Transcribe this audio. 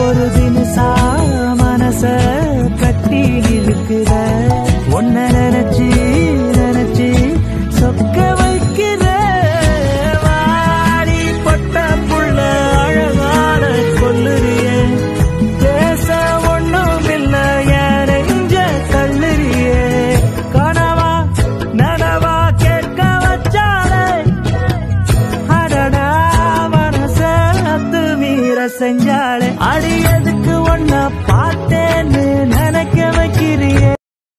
ஒரு தினசா மனச கட்டி இழுக்கிற ஒன்ன அடடா செஞ்சாலே அடியதுக்கு